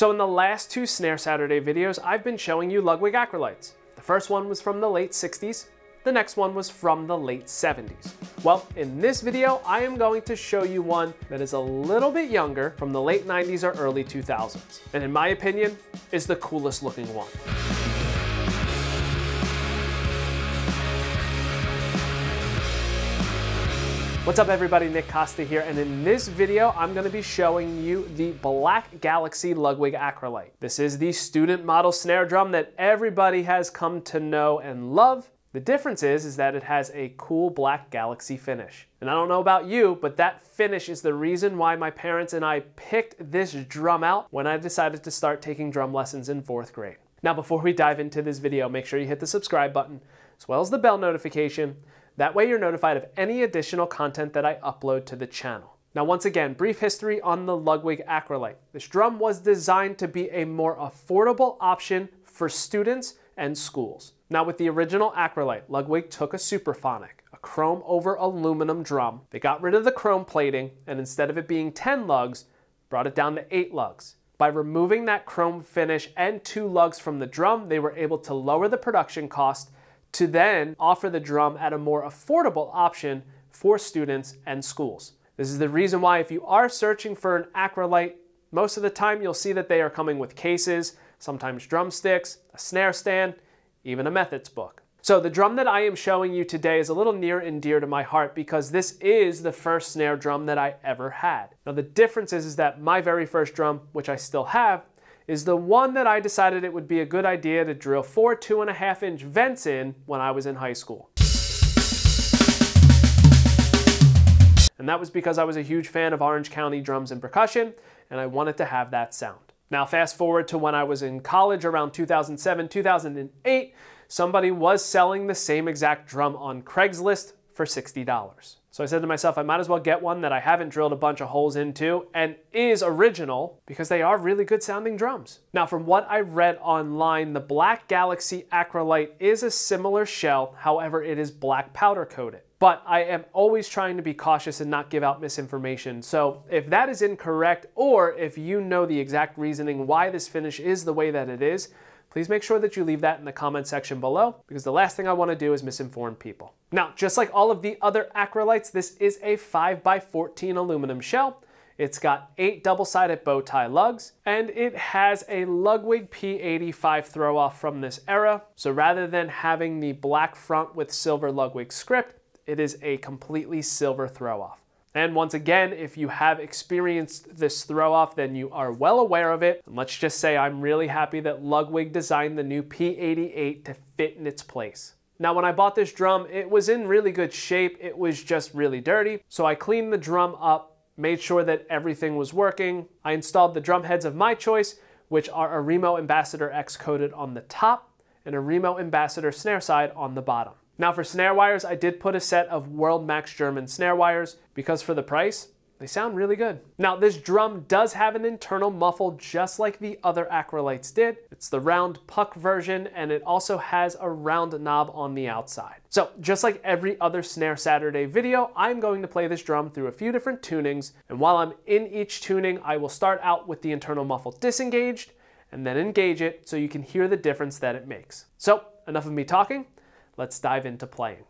So in the last two Snare Saturday videos, I've been showing you Ludwig Acrolites. The first one was from the late 60s, the next one was from the late 70s. Well, in this video, I am going to show you one that is a little bit younger from the late 90s or early 2000s. And in my opinion, is the coolest looking one. What's up everybody, Nick Costa here, and in this video, I'm gonna be showing you the Black Galaxy Ludwig Acrolite. This is the student model snare drum that everybody has come to know and love. The difference is, is that it has a cool black galaxy finish. And I don't know about you, but that finish is the reason why my parents and I picked this drum out when I decided to start taking drum lessons in fourth grade. Now, before we dive into this video, make sure you hit the subscribe button, as well as the bell notification, that way you're notified of any additional content that I upload to the channel. Now once again, brief history on the Ludwig Acrolite. This drum was designed to be a more affordable option for students and schools. Now with the original Acrolite, Ludwig took a Supraphonic, a chrome over aluminum drum. They got rid of the chrome plating and instead of it being 10 lugs, brought it down to 8 lugs. By removing that chrome finish and two lugs from the drum, they were able to lower the production cost to then offer the drum at a more affordable option for students and schools. This is the reason why if you are searching for an acrolite, most of the time you'll see that they are coming with cases, sometimes drumsticks, a snare stand, even a methods book. So the drum that I am showing you today is a little near and dear to my heart because this is the first snare drum that I ever had. Now the difference is, is that my very first drum, which I still have, is the one that I decided it would be a good idea to drill four two and a half inch vents in when I was in high school. And that was because I was a huge fan of Orange County drums and percussion, and I wanted to have that sound. Now fast forward to when I was in college around 2007, 2008, somebody was selling the same exact drum on Craigslist for $60. So I said to myself, I might as well get one that I haven't drilled a bunch of holes into and is original because they are really good sounding drums. Now from what I read online, the Black Galaxy Acrolite is a similar shell, however it is black powder coated. But I am always trying to be cautious and not give out misinformation. So if that is incorrect or if you know the exact reasoning why this finish is the way that it is, please make sure that you leave that in the comment section below because the last thing I want to do is misinform people. Now, just like all of the other acrolites, this is a 5x14 aluminum shell. It's got eight double-sided bow tie lugs, and it has a Ludwig P85 throw-off from this era. So rather than having the black front with silver Ludwig script, it is a completely silver throw-off. And once again, if you have experienced this throw off, then you are well aware of it. And let's just say I'm really happy that Ludwig designed the new P88 to fit in its place. Now when I bought this drum, it was in really good shape. It was just really dirty. So I cleaned the drum up, made sure that everything was working. I installed the drum heads of my choice, which are a Remo Ambassador X coated on the top and a Remo Ambassador snare side on the bottom. Now for snare wires, I did put a set of World Max German snare wires because for the price, they sound really good. Now this drum does have an internal muffle just like the other Acrolites did. It's the round puck version and it also has a round knob on the outside. So just like every other Snare Saturday video, I'm going to play this drum through a few different tunings and while I'm in each tuning, I will start out with the internal muffle disengaged and then engage it so you can hear the difference that it makes. So enough of me talking, let's dive into playing.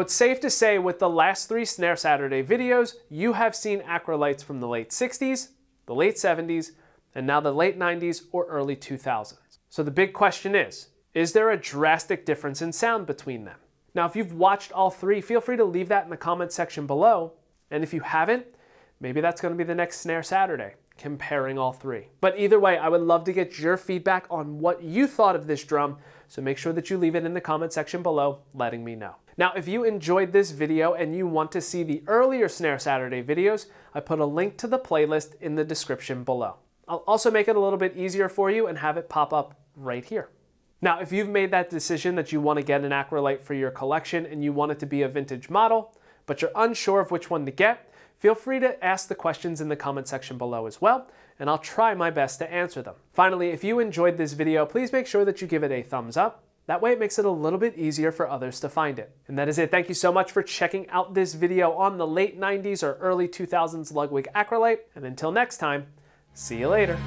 So it's safe to say with the last three Snare Saturday videos, you have seen acrolites from the late 60s, the late 70s, and now the late 90s or early 2000s. So the big question is, is there a drastic difference in sound between them? Now, if you've watched all three, feel free to leave that in the comment section below. And if you haven't, maybe that's gonna be the next Snare Saturday, comparing all three. But either way, I would love to get your feedback on what you thought of this drum, so make sure that you leave it in the comment section below, letting me know. Now, if you enjoyed this video and you want to see the earlier Snare Saturday videos, I put a link to the playlist in the description below. I'll also make it a little bit easier for you and have it pop up right here. Now, if you've made that decision that you want to get an Acrolite for your collection and you want it to be a vintage model, but you're unsure of which one to get, feel free to ask the questions in the comment section below as well, and I'll try my best to answer them. Finally, if you enjoyed this video, please make sure that you give it a thumbs up. That way it makes it a little bit easier for others to find it. And that is it. Thank you so much for checking out this video on the late 90s or early 2000s Ludwig Acrolite. And until next time, See you later.